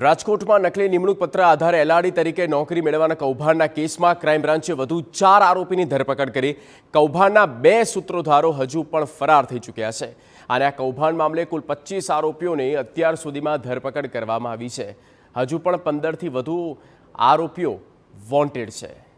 રાજકોટમાં નકલી નિમણૂક પત્ર આધારે એલઆરડી તરીકે નોકરી મેળવવાના કૌભાંડના કેસમાં ક્રાઇમ બ્રાન્ચે વધુ ચાર આરોપીની ધરપકડ કરી. કૌભાંડના બે સૂત્રોધારો હજુ પણ ફરાર થઈ ચૂક્યા છે. અને આ કૌભાંડ મામલે કુલ પચીસ આરોપીઓની અત્યાર સુધીમાં ધરપકડ કરવામાં આવી છે. હજુ પણ પંદરથી વધુ આરોપીઓ વોન્ટેડ છે.